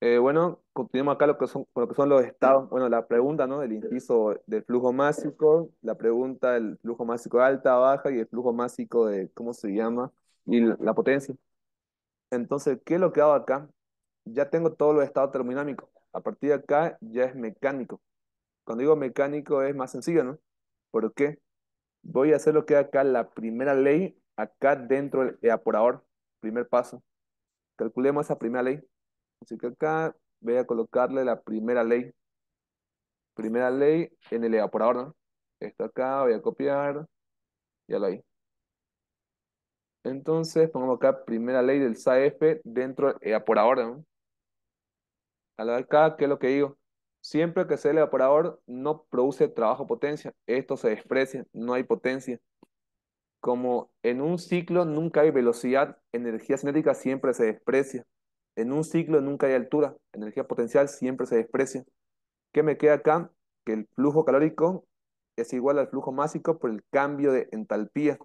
Eh, bueno, continuemos acá lo que son, lo que son los estados. Bueno, la pregunta, ¿no? Del inciso del flujo másico, la pregunta del flujo másico alta, baja y el flujo másico de, ¿cómo se llama? Y la, la potencia. Entonces, ¿qué es lo que hago acá? Ya tengo todos los estados termodinámicos. A partir de acá ya es mecánico. Cuando digo mecánico es más sencillo, ¿no? ¿Por qué? Voy a hacer lo que acá la primera ley, acá dentro del evaporador. Primer paso. Calculemos esa primera ley. Así que acá voy a colocarle la primera ley. Primera ley en el evaporador, ¿no? Esto acá voy a copiar. Ya lo hay. Entonces, pongamos acá primera ley del SAF dentro del evaporador, ¿no? A la de acá, ¿qué es lo que digo? Siempre que sea el evaporador no produce trabajo potencia. Esto se desprecia, no hay potencia. Como en un ciclo nunca hay velocidad, energía cinética siempre se desprecia. En un ciclo nunca hay altura, energía potencial siempre se desprecia. ¿Qué me queda acá? Que el flujo calórico es igual al flujo másico por el cambio de entalpía.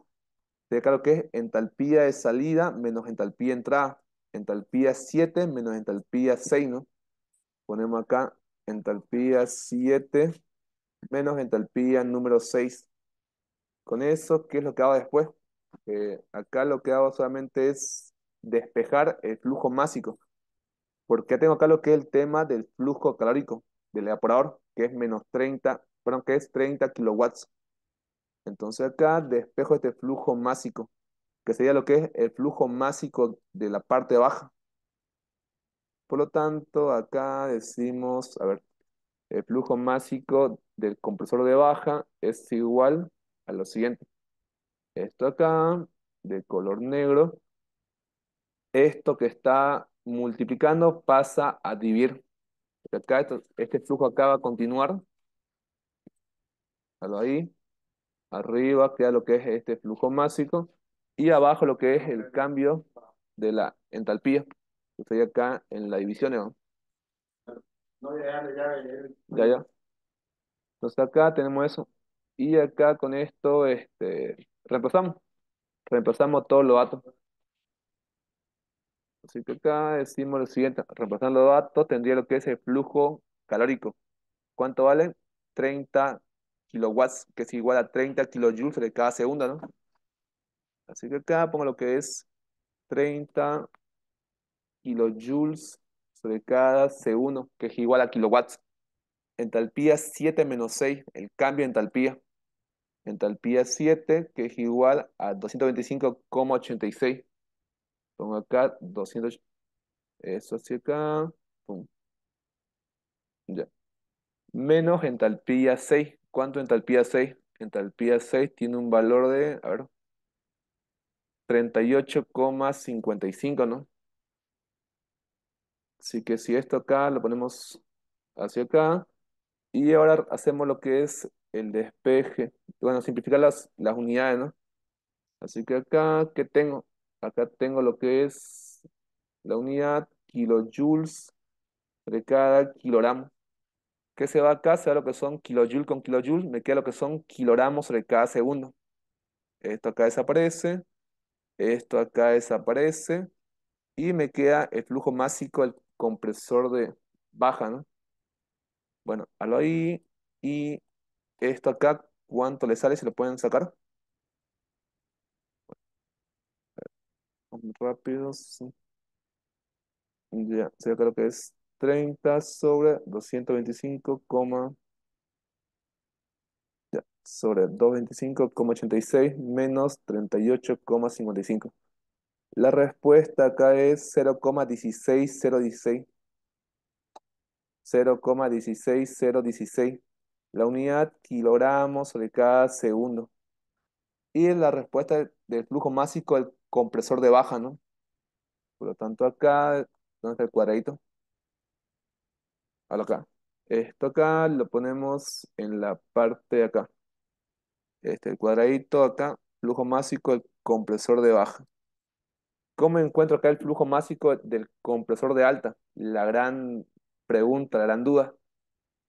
Sería claro que es entalpía de salida menos entalpía de entrada. Entalpía 7 menos entalpía 6, ¿no? Ponemos acá entalpía 7 menos entalpía número 6. Con eso, ¿qué es lo que hago después? Eh, acá lo que hago solamente es despejar el flujo másico. Porque tengo acá lo que es el tema del flujo calórico del evaporador, que es menos 30, perdón, que es 30 kilowatts. Entonces acá despejo este flujo másico, que sería lo que es el flujo másico de la parte baja. Por lo tanto, acá decimos, a ver, el flujo másico del compresor de baja es igual a lo siguiente. Esto acá, de color negro, esto que está multiplicando pasa a dividir. Acá este flujo acá va a continuar. ahí. Arriba queda lo que es este flujo másico. Y abajo lo que es el cambio de la entalpía. Estoy acá en la división. ¿no? Ya, ya. Entonces acá tenemos eso. Y acá con esto este, reemplazamos. Reemplazamos todos los datos. Así que acá decimos lo siguiente, reemplazando los datos, tendría lo que es el flujo calórico. ¿Cuánto vale? 30 kilowatts, que es igual a 30 kilojoules de cada segundo, ¿no? Así que acá pongo lo que es 30 kilojoules sobre cada segundo, que es igual a kilowatts. Entalpía 7 menos 6, el cambio de entalpía. Entalpía 7, que es igual a 225,86. Pongo acá 200. Eso hacia acá. Ya. Menos entalpía 6. ¿Cuánto entalpía 6? Entalpía 6 tiene un valor de, a ver, 38,55, ¿no? Así que si esto acá lo ponemos hacia acá, y ahora hacemos lo que es el despeje, bueno, simplificar las, las unidades, ¿no? Así que acá, ¿qué tengo? Acá tengo lo que es la unidad kilojoules de cada kilogramo. ¿Qué se va acá? Se va lo que son kilojoules con kilojoules, me queda lo que son kilogramos sobre cada segundo. Esto acá desaparece, esto acá desaparece, y me queda el flujo másico del compresor de baja, ¿no? Bueno, halo ahí, y esto acá, ¿cuánto le sale? ¿Se lo pueden sacar? Rápidos. Ya, yo creo que es 30 sobre 225, ya, sobre 225,86 menos 38,55. La respuesta acá es 0,16016. 0,16016. La unidad kilogramos sobre cada segundo. Y la respuesta del flujo másico del compresor de baja, ¿no? Por lo tanto, acá, ¿dónde está el cuadradito? acá. Esto acá lo ponemos en la parte de acá. Este, el cuadradito acá, flujo másico del compresor de baja. ¿Cómo encuentro acá el flujo másico del compresor de alta? La gran pregunta, la gran duda.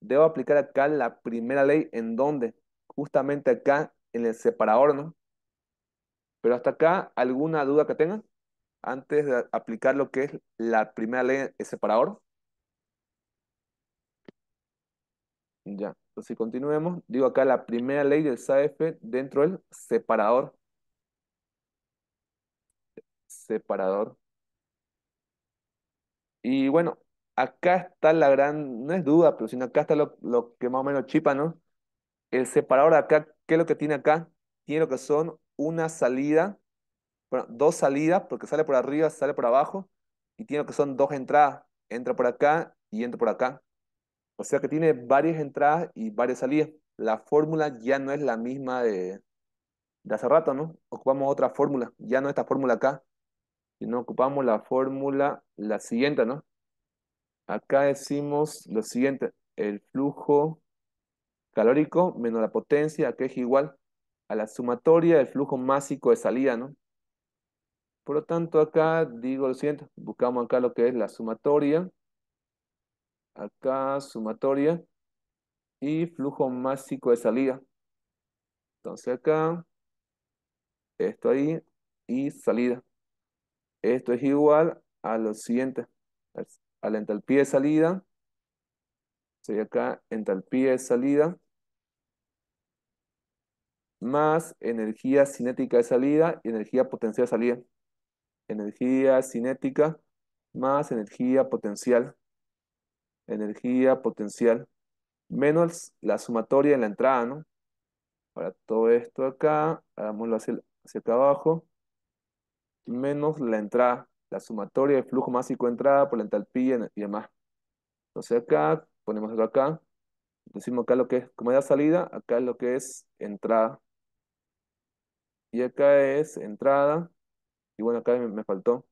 Debo aplicar acá la primera ley en dónde? Justamente acá en el separador, ¿no? Pero hasta acá, ¿alguna duda que tengan? antes de aplicar lo que es la primera ley de separador. Ya, entonces continuemos. Digo acá la primera ley del SAF dentro del separador. Separador. Y bueno, acá está la gran, no es duda, pero sino acá está lo, lo que más o menos chipa, ¿no? El separador acá, ¿qué es lo que tiene acá? Tiene lo que son una salida, bueno, dos salidas, porque sale por arriba, sale por abajo, y tiene que son dos entradas. Entra por acá y entra por acá. O sea que tiene varias entradas y varias salidas. La fórmula ya no es la misma de, de hace rato, ¿no? Ocupamos otra fórmula, ya no esta fórmula acá, sino ocupamos la fórmula, la siguiente, ¿no? Acá decimos lo siguiente, el flujo calórico menos la potencia, que es igual a la sumatoria del flujo másico de salida, ¿no? Por lo tanto, acá digo lo siguiente, buscamos acá lo que es la sumatoria, acá sumatoria y flujo másico de salida. Entonces acá, esto ahí y salida. Esto es igual a lo siguiente, a la entalpía de salida, sería acá entalpía de salida, más energía cinética de salida y energía potencial de salida. Energía cinética más energía potencial. Energía potencial menos la sumatoria en la entrada, ¿no? Ahora todo esto acá, hagámoslo hacia, hacia acá abajo, menos la entrada, la sumatoria del flujo másico de entrada por la entalpía y demás. Entonces acá, ponemos esto acá, decimos acá lo que es como da salida, acá es lo que es entrada. Y acá es entrada, y bueno, acá me, faltó,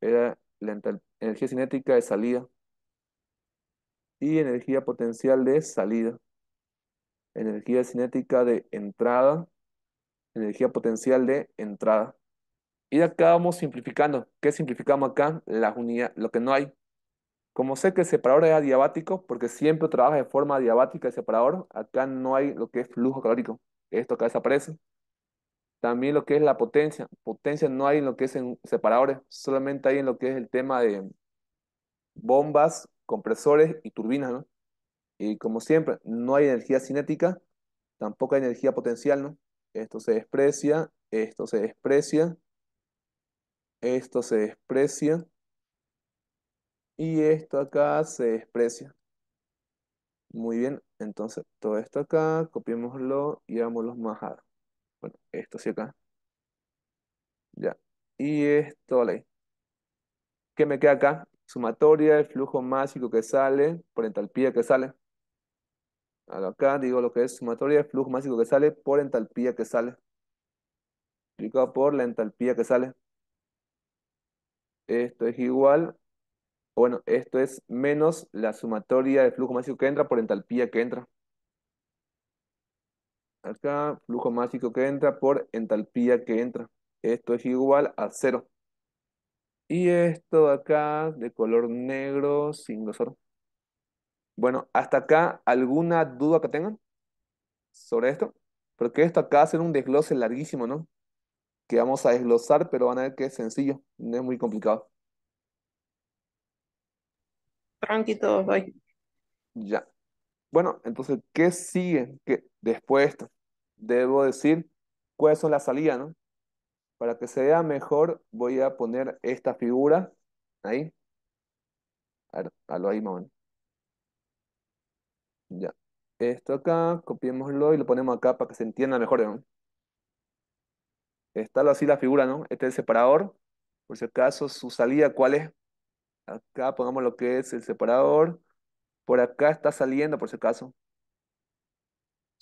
era la energía cinética de salida y energía potencial de salida. Energía cinética de entrada, energía potencial de entrada. Y acá vamos simplificando. ¿Qué simplificamos acá? Las unidades, lo que no hay. Como sé que el separador es adiabático, porque siempre trabaja de forma adiabática el separador, acá no hay lo que es flujo calórico. Esto acá desaparece. También lo que es la potencia. Potencia no hay en lo que es separadores, solamente hay en lo que es el tema de bombas, compresores y turbinas, ¿no? Y como siempre, no hay energía cinética, tampoco hay energía potencial, ¿no? Esto se desprecia, esto se desprecia, esto se desprecia y esto acá se desprecia. Muy bien, entonces todo esto acá, copiémoslo y hagámoslo más bueno, esto sí acá. Ya. Y esto, vale. ¿Qué me queda acá? Sumatoria, el flujo másico que sale por entalpía que sale. Acá digo lo que es sumatoria, el flujo másico que sale por entalpía que sale. Explicado por la entalpía que sale. Esto es igual, bueno, esto es menos la sumatoria del flujo másico que entra por entalpía que entra. Acá, flujo másico que entra por entalpía que entra. Esto es igual a cero. Y esto acá de color negro sin grosor. Bueno, hasta acá, ¿alguna duda que tengan sobre esto? Porque esto acá va a ser un desglose larguísimo, ¿no? Que vamos a desglosar, pero van a ver que es sencillo, no es muy complicado. Tranqui todos, bye. Ya. Bueno, entonces, ¿qué sigue? ¿Qué? Después debo decir cuáles son las salidas, ¿no? Para que se vea mejor, voy a poner esta figura ahí. A ver, a lo ahí, más Ya. Esto acá, copiémoslo y lo ponemos acá para que se entienda mejor, ¿no? Está así la figura, ¿no? Este es el separador. Por si acaso, su salida, ¿cuál es? Acá pongamos lo que es el separador. Por acá está saliendo, por si acaso.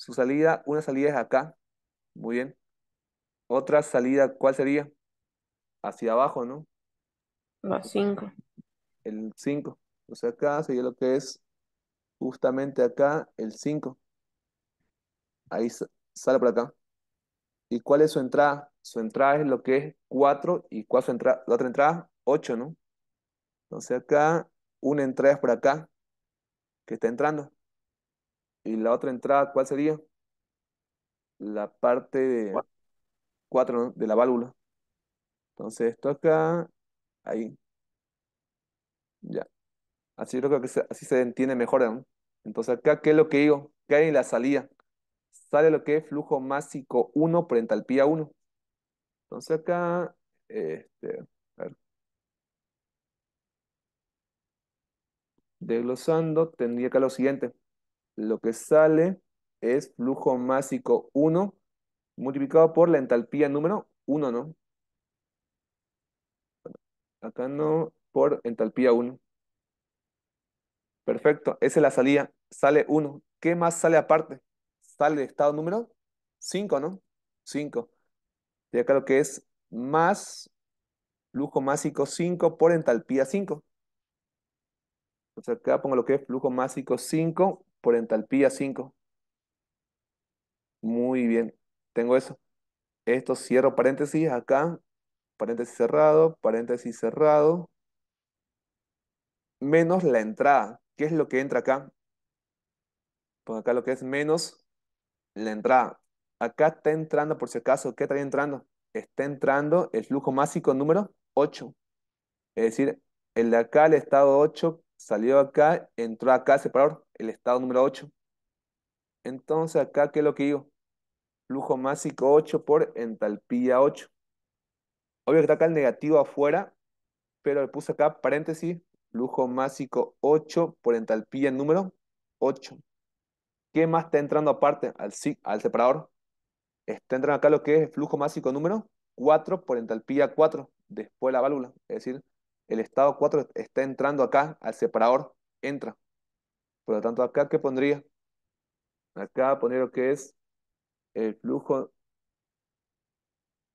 Su salida, una salida es acá. Muy bien. Otra salida, ¿cuál sería? Hacia abajo, ¿no? La 5. El 5. O sea, acá sería lo que es justamente acá el 5. Ahí sale por acá. ¿Y cuál es su entrada? Su entrada es lo que es 4 y cuál es su entrada? La otra entrada, 8, ¿no? Entonces acá una entrada es por acá, que está entrando. Y la otra entrada, ¿cuál sería? La parte de 4 de la válvula. Entonces esto acá, ahí. Ya. Así creo que se, así se entiende mejor, ¿no? Entonces acá, ¿qué es lo que digo? ¿Qué hay en la salida? Sale lo que es flujo másico 1 por entalpía 1. Entonces acá, este, a ver. Desglosando, tendría acá lo siguiente. Lo que sale es flujo másico 1 multiplicado por la entalpía número 1, ¿no? Acá no, por entalpía 1. Perfecto, esa es la salida. Sale 1. ¿Qué más sale aparte? Sale estado número 5, ¿no? 5. Y acá lo que es más flujo másico 5 por entalpía 5. Entonces acá pongo lo que es flujo másico 5 por entalpía 5. Muy bien, tengo eso. Esto cierro paréntesis acá, paréntesis cerrado, paréntesis cerrado, menos la entrada. ¿Qué es lo que entra acá? Pongo acá lo que es menos la entrada. Acá está entrando, por si acaso, ¿qué está entrando? Está entrando el flujo másico número 8. Es decir, el de acá, el estado 8, salió acá, entró acá separador, el estado número 8. Entonces acá, ¿qué es lo que digo? Flujo másico 8 por entalpía 8. Obvio que está acá el negativo afuera, pero le puse acá paréntesis, flujo másico 8 por entalpía número 8. ¿Qué más está entrando aparte al, al separador? Está entrando acá lo que es el flujo másico número 4 por entalpía 4, después de la válvula. Es decir, el estado 4 está entrando acá al separador, entra. Por lo tanto, acá, ¿qué pondría? Acá pondría lo que es el flujo,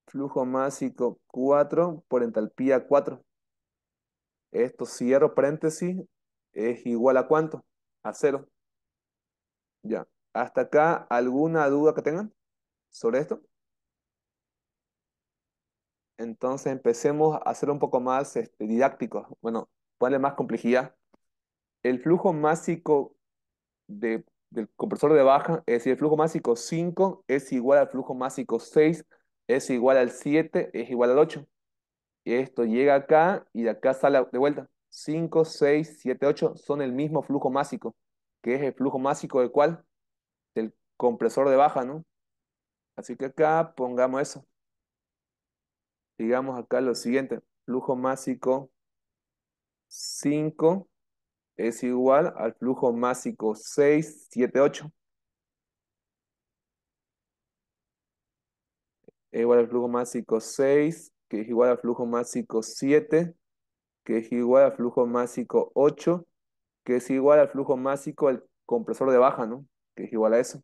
flujo másico 4 por entalpía 4. Esto, cierro paréntesis, es igual a cuánto? A 0. Ya. ¿Hasta acá alguna duda que tengan sobre esto? Entonces empecemos a hacer un poco más este, didácticos. Bueno, ponerle más complejidad. El flujo másico de, del compresor de baja, es decir, el flujo másico 5 es igual al flujo másico 6, es igual al 7, es igual al 8. Y esto llega acá y de acá sale de vuelta. 5, 6, 7, 8 son el mismo flujo másico, que es el flujo másico del cual? Del compresor de baja, ¿no? Así que acá pongamos eso digamos acá lo siguiente, flujo másico 5 es igual al flujo másico 6, 7, 8. Es igual al flujo másico 6, que es igual al flujo másico 7, que es igual al flujo másico 8, que es igual al flujo másico del compresor de baja, ¿no? Que es igual a eso.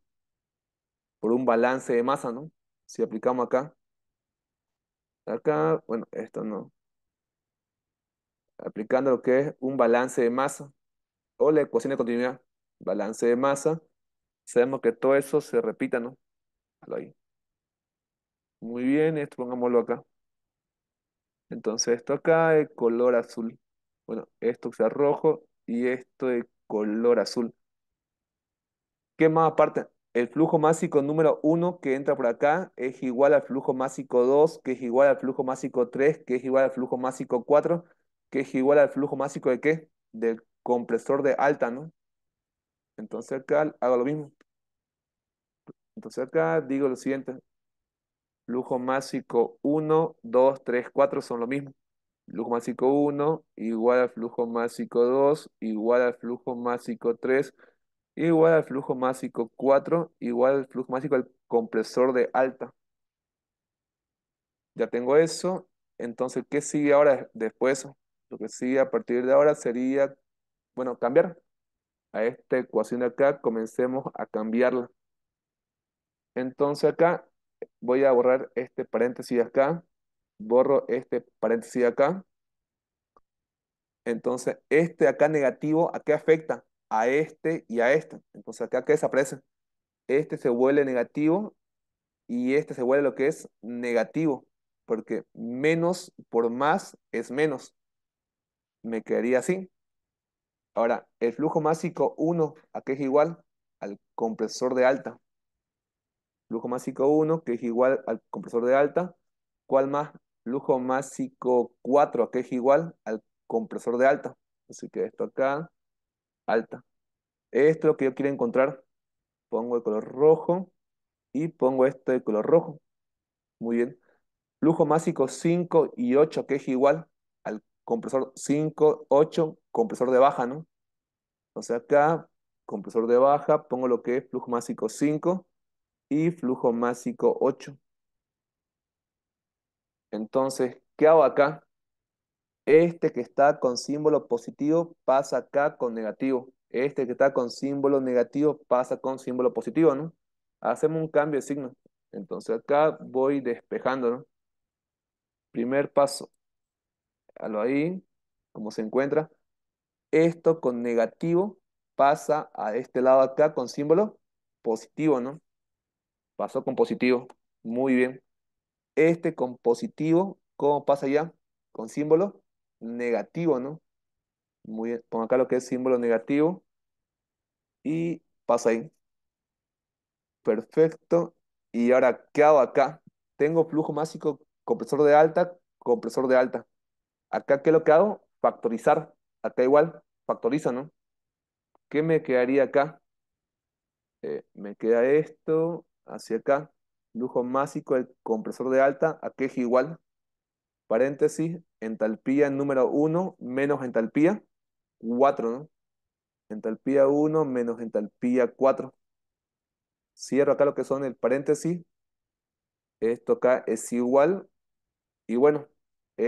Por un balance de masa, ¿no? Si aplicamos acá. Acá, bueno, esto no. Aplicando lo que es un balance de masa o la ecuación de continuidad. Balance de masa. Sabemos que todo eso se repita, ¿no? Muy bien, esto pongámoslo acá. Entonces esto acá de color azul. Bueno, esto sea rojo y esto de color azul. ¿Qué más aparte? El flujo másico número 1 que entra por acá es igual al flujo másico 2, que es igual al flujo másico 3, que es igual al flujo másico 4, que es igual al flujo másico de qué? Del compresor de alta, ¿no? Entonces acá hago lo mismo. Entonces acá digo lo siguiente. Flujo másico 1, 2, 3, 4 son lo mismo. Flujo másico 1 igual al flujo másico 2 igual al flujo másico 3 igual al flujo másico 4, igual al flujo másico del compresor de alta. Ya tengo eso. Entonces, ¿qué sigue ahora después? Lo que sigue a partir de ahora sería, bueno, cambiar a esta ecuación de acá. Comencemos a cambiarla. Entonces acá voy a borrar este paréntesis de acá. Borro este paréntesis de acá. Entonces, este acá negativo, ¿a qué afecta? a este y a este. Entonces acá ¿qué desaparece? Este se vuelve negativo y este se vuelve lo que es negativo, porque menos por más es menos. Me quedaría así. Ahora, el flujo másico 1, ¿a es igual? Al compresor de alta. Flujo másico 1, que es igual al compresor de alta. ¿Cuál más? flujo másico 4 acá es igual al compresor de alta. Así que esto acá, alta. Esto es lo que yo quiero encontrar. Pongo el color rojo y pongo este de color rojo. Muy bien. Flujo másico 5 y 8 que es igual al compresor 5, 8, compresor de baja, ¿no? Entonces acá, compresor de baja, pongo lo que es flujo másico 5 y flujo másico 8. Entonces, ¿qué hago acá? Este que está con símbolo positivo pasa acá con negativo. Este que está con símbolo negativo pasa con símbolo positivo, ¿no? Hacemos un cambio de signo. Entonces acá voy despejando, ¿no? Primer paso. Halo ahí, como se encuentra. Esto con negativo pasa a este lado acá con símbolo positivo, ¿no? Pasó con positivo. Muy bien. Este con positivo, ¿cómo pasa ya? Con símbolo negativo, ¿no? Muy bien. Pongo acá lo que es símbolo negativo. Y pasa ahí. Perfecto. Y ahora, ¿qué hago acá? Tengo flujo másico, compresor de alta, compresor de alta. Acá, ¿qué es lo que hago? Factorizar. Acá igual, factorizo, ¿no? ¿Qué me quedaría acá? Eh, me queda esto hacia acá. Flujo másico, el compresor de alta, aquí es igual. Paréntesis, entalpía número 1 menos entalpía 4, ¿no? Entalpía 1 menos entalpía 4. Cierro acá lo que son el paréntesis. Esto acá es igual. Y bueno,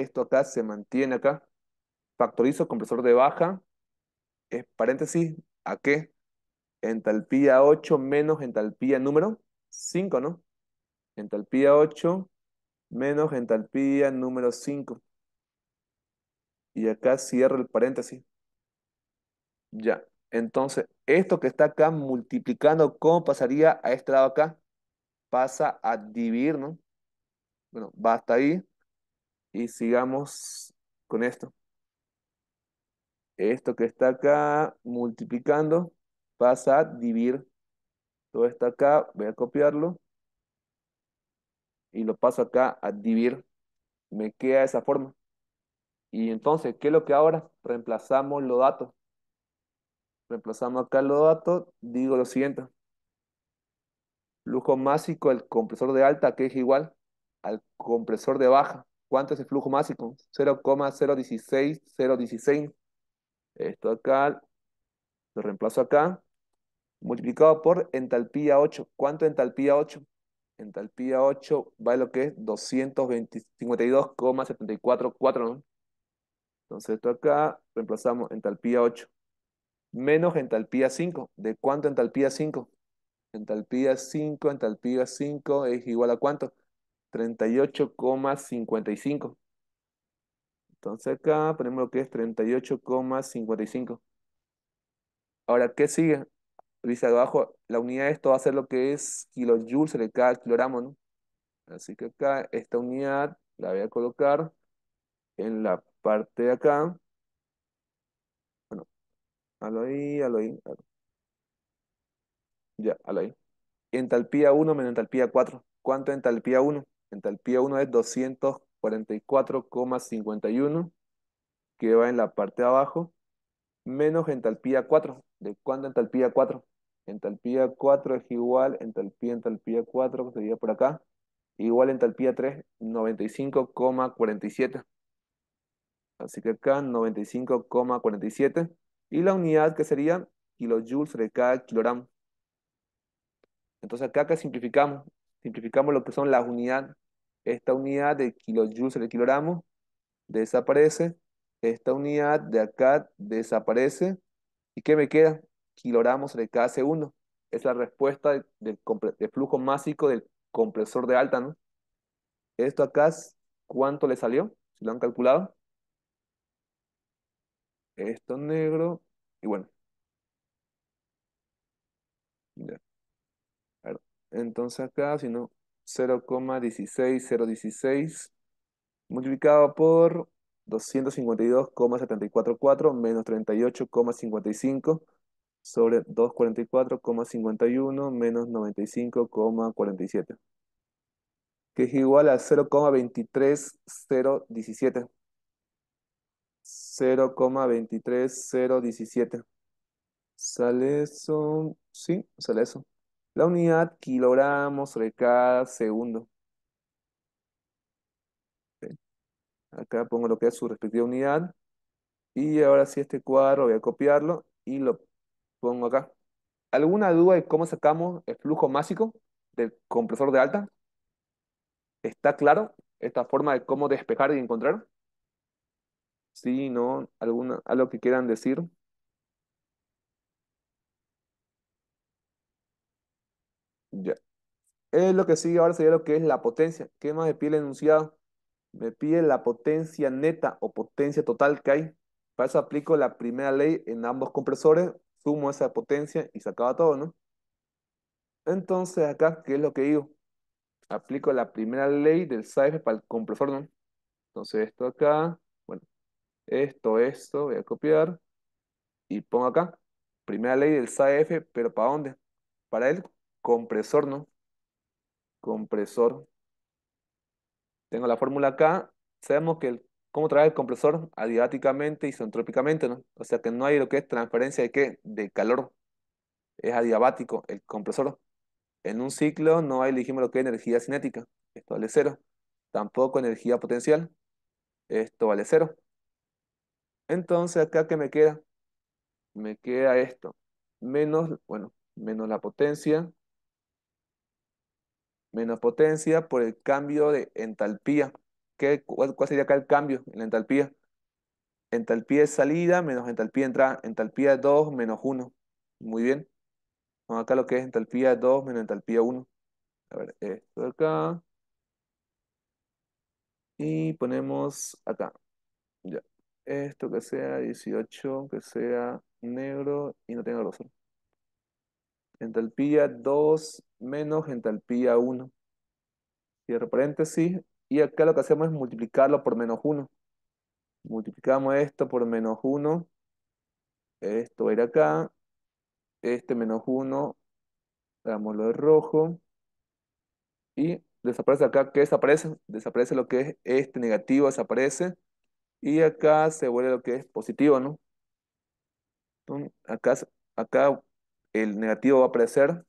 esto acá se mantiene acá. Factorizo compresor de baja. Es paréntesis, ¿a qué? Entalpía 8 menos entalpía número 5, ¿no? Entalpía 8 menos entalpía número 5. Y acá cierro el paréntesis. Ya. Entonces, esto que está acá multiplicando, ¿cómo pasaría a este lado acá? Pasa a dividir, ¿no? Bueno, va hasta ahí. Y sigamos con esto. Esto que está acá multiplicando pasa a dividir. Todo está acá, voy a copiarlo. Y lo paso acá a dividir. Me queda de esa forma. Y entonces, ¿qué es lo que ahora? Reemplazamos los datos. Reemplazamos acá los datos, digo lo siguiente. Flujo másico, el compresor de alta, que es igual al compresor de baja. ¿Cuánto es el flujo másico? 0,016, 016. Esto acá, lo reemplazo acá, multiplicado por entalpía 8. ¿Cuánto entalpía 8? Entalpía 8 va a lo que es 252,744, ¿no? Entonces esto acá, reemplazamos entalpía 8 menos entalpía 5. ¿De cuánto entalpía 5? Entalpía 5, entalpía 5 es igual a cuánto? 38,55. Entonces acá ponemos lo que es 38,55. Ahora, ¿qué sigue? Dice abajo, la unidad de esto va a ser lo que es kilojoules sobre cada kilogramo, ¿no? Así que acá esta unidad la voy a colocar en la parte de acá. Halo ahí, halo ahí. Ya, halo ahí. Entalpía 1 menos entalpía 4. ¿Cuánto entalpía 1? Entalpía 1 es 244,51, que va en la parte de abajo, menos entalpía 4. ¿De cuánto entalpía 4? Entalpía 4 es igual, entalpía, entalpía 4, que sería por acá, igual entalpía 3, 95,47. Así que acá 95,47 y la unidad que sería kilojoules sobre cada kilogramo. Entonces acá que simplificamos, simplificamos lo que son las unidades. Esta unidad de kilojoules sobre kilogramo desaparece, esta unidad de acá desaparece, ¿y qué me queda? Kilogramos sobre cada segundo. Es la respuesta del, flujo másico del compresor de alta, ¿no? Esto acá, ¿cuánto le salió? ¿Se lo han calculado? esto negro, y bueno. Entonces acá, si no, 0,16016 multiplicado por 252,744 menos 38,55 sobre 244,51 menos 95,47. que es igual a 0,23017. 0,23017. Sale eso, sí, sale eso. La unidad kilogramos sobre cada segundo. Acá pongo lo que es su respectiva unidad. Y ahora sí este cuadro voy a copiarlo y lo pongo acá. ¿Alguna duda de cómo sacamos el flujo másico del compresor de alta? ¿Está claro esta forma de cómo despejar y encontrar? Sí, no, alguna, algo que quieran decir. Ya. Es lo que sigue ahora sería lo que es la potencia. ¿Qué más me pide el enunciado? Me pide la potencia neta o potencia total que hay. Para eso aplico la primera ley en ambos compresores, sumo esa potencia y se acaba todo, ¿no? Entonces acá, ¿qué es lo que digo? Aplico la primera ley del SAEF para el compresor, ¿no? Entonces esto acá, bueno, esto, esto, voy a copiar y pongo acá. Primera ley del SAEF, pero ¿para dónde? Para el compresor, ¿no? Compresor. Tengo la fórmula acá. Sabemos que el, cómo trae el compresor adiabáticamente isentrópicamente, ¿no? O sea que no hay lo que es transferencia de qué? De calor. Es adiabático el compresor. En un ciclo no hay, dijimos lo que es energía cinética. Esto vale cero. Tampoco energía potencial. Esto vale cero. Entonces, acá, ¿qué me queda? Me queda esto. Menos, bueno, menos la potencia. Menos potencia por el cambio de entalpía. ¿Qué, cuál, cuál sería acá el cambio en la entalpía? Entalpía de salida menos entalpía de entrada. Entalpía de 2 menos 1. Muy bien. Vamos acá lo que es entalpía de 2 menos entalpía 1. A ver, esto de acá. Y ponemos acá. Ya. Esto que sea 18, que sea negro y no tenga grosor. Entalpía 2 menos entalpía 1. Cierro paréntesis. Y acá lo que hacemos es multiplicarlo por menos 1. Multiplicamos esto por menos 1. Esto va a ir acá. Este menos 1. Hagámoslo de rojo. Y desaparece acá. ¿Qué desaparece? Desaparece lo que es este negativo, desaparece. Y acá se vuelve lo que es positivo, ¿no? Entonces, acá, acá el negativo va a aparecer.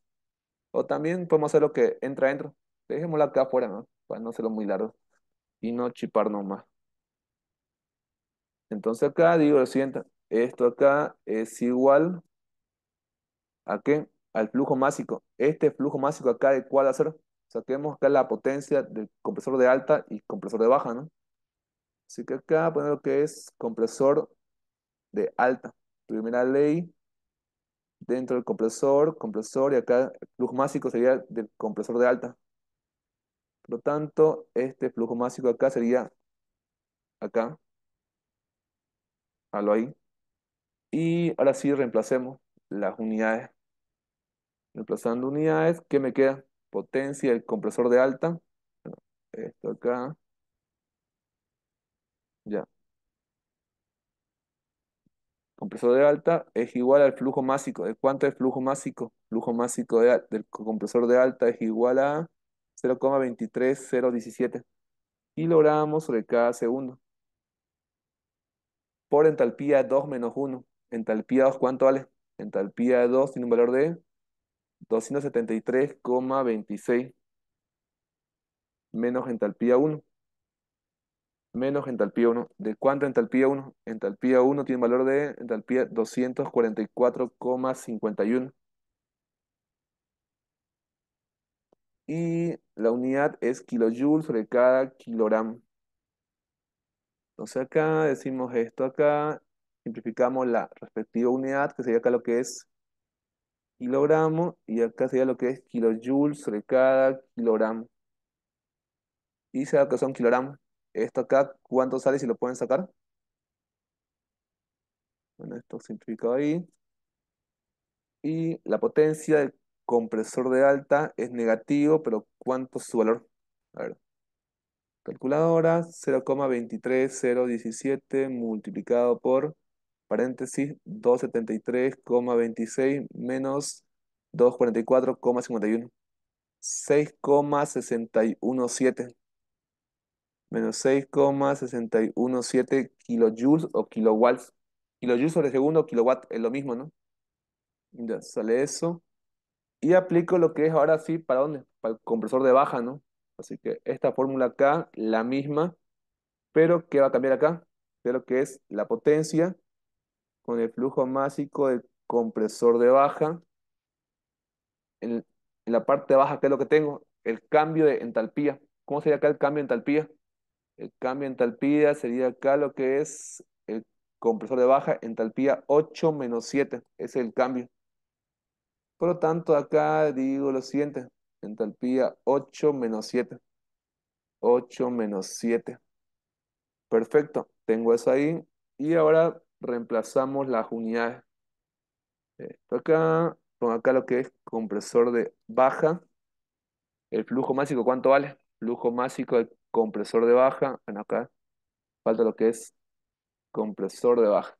O también podemos hacer lo que entra dentro. Dejémoslo acá afuera, ¿no? Para no hacerlo muy largo. Y no chiparnos más. Entonces acá digo lo siguiente. Esto acá es igual a qué? Al flujo másico. Este flujo másico acá de cuál ser. Saquemos acá la potencia del compresor de alta y compresor de baja, ¿no? Así que acá poner lo que es compresor de alta. Primera ley dentro del compresor, compresor, y acá el flujo másico sería del compresor de alta. Por lo tanto, este flujo másico acá sería acá. Halo ahí. Y ahora sí reemplacemos las unidades. Reemplazando unidades, ¿qué me queda? Potencia del compresor de alta. Esto acá. Ya. Compresor de alta es igual al flujo másico. ¿De cuánto es flujo másico? Flujo másico del compresor de alta es igual a 0,23017 kilogramos sobre cada segundo. Por entalpía 2 menos 1. Entalpía 2, ¿cuánto vale? Entalpía 2 tiene un valor de 273,26 menos entalpía 1 menos entalpía 1. ¿De cuánto entalpía 1? Entalpía 1 tiene valor de entalpía 244,51. Y la unidad es kilojoules sobre cada kilogramo. Entonces acá decimos esto acá, simplificamos la respectiva unidad, que sería acá lo que es kilogramo, y acá sería lo que es kilojoules sobre cada kilogramo. Y se que son kilogramos. Esto acá, ¿cuánto sale si lo pueden sacar? Bueno, esto simplificado ahí. Y la potencia del compresor de alta es negativo, pero ¿cuánto es su valor? A ver. Calculadora, 0,23017 multiplicado por, paréntesis, 273,26 menos 244,51. 6,617. Menos 6,617 kilojoules o kilowatts. Kilojoules sobre segundo, kilowatt es lo mismo, ¿no? Ya sale eso. Y aplico lo que es ahora sí, ¿para dónde? Para el compresor de baja, ¿no? Así que esta fórmula acá, la misma, pero ¿qué va a cambiar acá? De que es la potencia con el flujo másico del compresor de baja. En, en la parte baja, ¿qué es lo que tengo? El cambio de entalpía. ¿Cómo sería acá el cambio de entalpía? El cambio de entalpía sería acá lo que es el compresor de baja, entalpía 8 menos 7. Ese es el cambio. Por lo tanto, acá digo lo siguiente. Entalpía 8 menos 7. 8 menos 7. Perfecto. Tengo eso ahí. Y ahora reemplazamos las unidades. Esto acá. Pongo acá lo que es compresor de baja. El flujo másico, ¿cuánto vale? Flujo másico del compresor de baja. Bueno, acá falta lo que es compresor de baja.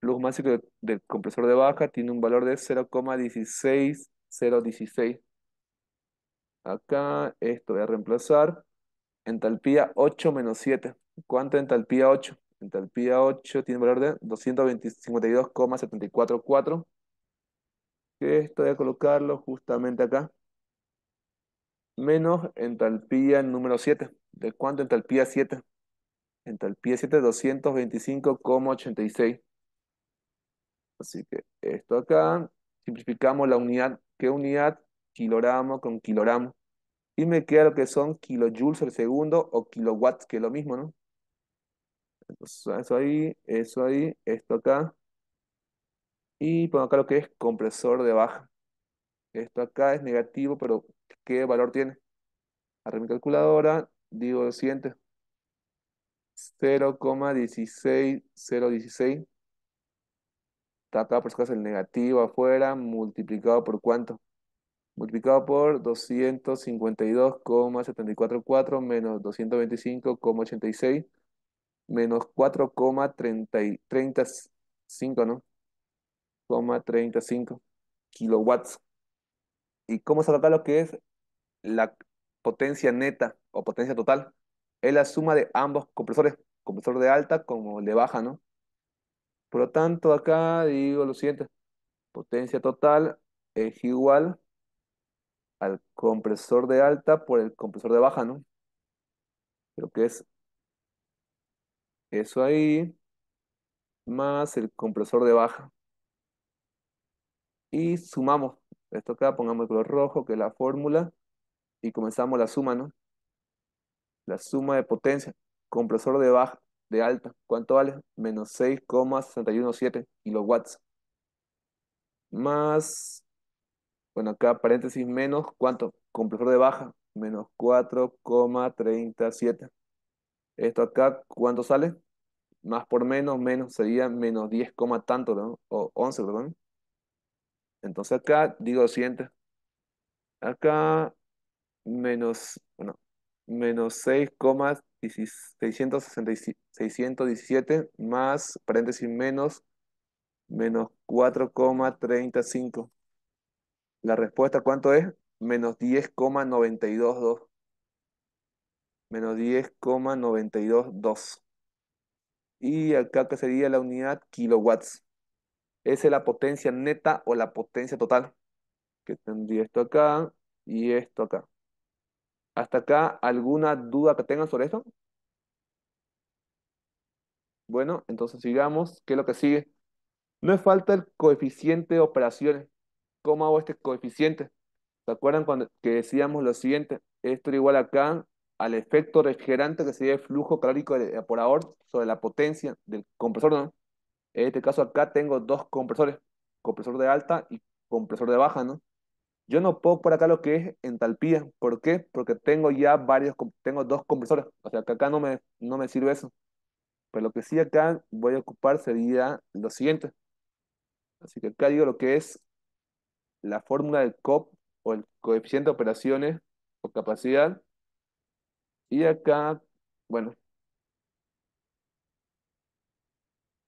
Flujo másico del, del compresor de baja tiene un valor de 0,16016. Acá esto voy a reemplazar. Entalpía 8 menos 7. ¿Cuánto entalpía 8? Entalpía 8 tiene un valor de 252,744. Que esto voy a colocarlo justamente acá. Menos entalpía número 7. ¿De cuánto entalpía 7? Entalpía 7, 225,86. Así que esto acá, simplificamos la unidad. ¿Qué unidad? Kilogramo con kilogramo. Y me queda lo que son kilojoules por segundo o kilowatts, que es lo mismo, ¿no? Entonces, eso ahí, eso ahí, esto acá. Y pongo acá lo que es compresor de baja. Esto acá es negativo, pero ¿qué valor tiene? Agarré mi calculadora, digo lo siguiente. 0,16016. Está acá por si el negativo afuera, multiplicado por cuánto? Multiplicado por 252,744 menos 225,86 menos 4,35, ¿no? 35 kilowatts. ¿Y cómo se trata lo que es la potencia neta o potencia total? Es la suma de ambos compresores, compresor de alta como el de baja, ¿no? Por lo tanto, acá digo lo siguiente, potencia total es igual al compresor de alta por el compresor de baja, ¿no? Creo que es eso ahí más el compresor de baja. Y sumamos esto acá, pongamos el color rojo, que es la fórmula, y comenzamos la suma, ¿no? La suma de potencia, compresor de baja, de alta, ¿cuánto vale? Menos 6,617 kilowatts. Más, bueno, acá paréntesis menos, ¿cuánto? Compresor de baja, menos 4,37. Esto acá, ¿cuánto sale? Más por menos, menos sería menos 10, tanto, ¿no? O 11, perdón. Entonces acá digo lo siguiente. Acá menos, bueno, menos 6,617 más, paréntesis, menos, menos 4,35. La respuesta, ¿cuánto es? Menos 10,922. Menos 10,922. Y acá que sería la unidad kilowatts. Es la potencia neta o la potencia total. Que tendría esto acá y esto acá. ¿Hasta acá alguna duda que tengan sobre esto? Bueno, entonces sigamos. ¿Qué es lo que sigue? No me falta el coeficiente de operaciones. ¿Cómo hago este coeficiente? ¿Se acuerdan cuando que decíamos lo siguiente? Esto era igual acá al efecto refrigerante que sería el flujo calórico del evaporador sobre la potencia del compresor, ¿no? En este caso acá tengo dos compresores, compresor de alta y compresor de baja, ¿no? Yo no puedo por acá lo que es entalpía. ¿Por qué? Porque tengo ya varios, tengo dos compresores. O sea que acá no me, no me sirve eso. Pero lo que sí acá voy a ocupar sería lo siguiente. Así que acá digo lo que es la fórmula del COP o el coeficiente de operaciones o capacidad. Y acá, bueno,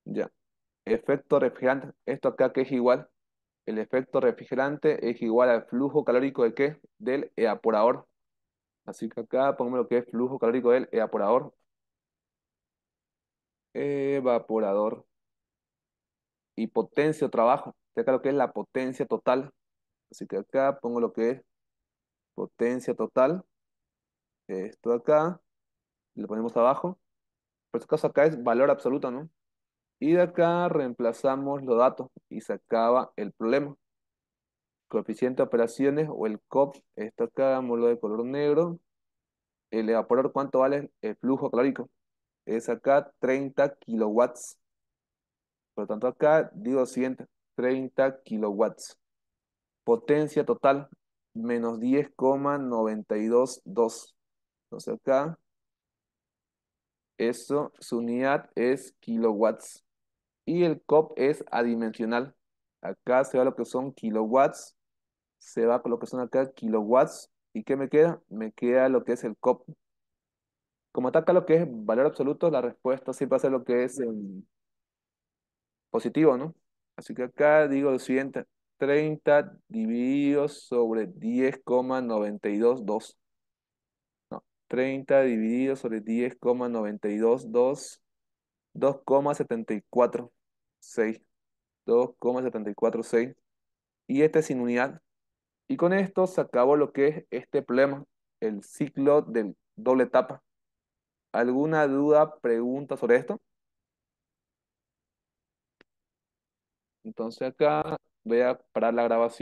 ya efecto refrigerante. Esto acá que es igual. El efecto refrigerante es igual al flujo calórico de qué? Del evaporador. Así que acá pongo lo que es flujo calórico del evaporador. Evaporador. Y potencia o trabajo. Acá lo que es la potencia total. Así que acá pongo lo que es potencia total. Esto acá. Lo ponemos abajo. Por este caso acá es valor absoluto, ¿no? Y de acá reemplazamos los datos y se acaba el problema. Coeficiente de operaciones o el COP. Esto acá, lo de color negro. El evaporador, ¿cuánto vale el flujo calórico? Es acá 30 kilowatts. Por lo tanto, acá digo 130 kilowatts. Potencia total, menos 10,922. Entonces acá, eso, su unidad es kilowatts. Y el COP es adimensional. Acá se va lo que son kilowatts, se va con lo que son acá kilowatts. ¿Y qué me queda? Me queda lo que es el COP. Como acá lo que es valor absoluto, la respuesta siempre va a ser lo que es positivo, ¿no? Así que acá digo lo siguiente, 30 dividido sobre 10,922. No, 30 dividido sobre 10,922, 2,746. 2,746. Y este sin unidad. Y con esto se acabó lo que es este problema, el ciclo del doble etapa. ¿Alguna duda, pregunta sobre esto? Entonces acá voy a parar la grabación.